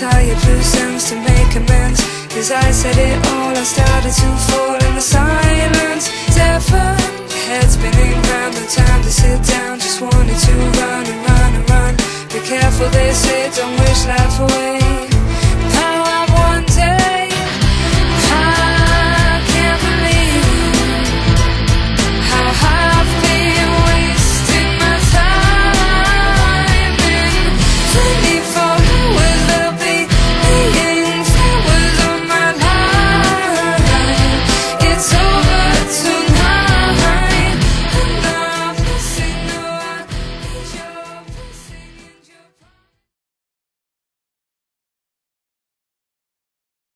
tired of things to make amends. Cause I said it all, I started to fall in the silence. Seven heads spinning round, no time to sit down. Just wanted to run and run and run. Be careful they say, don't wish life away.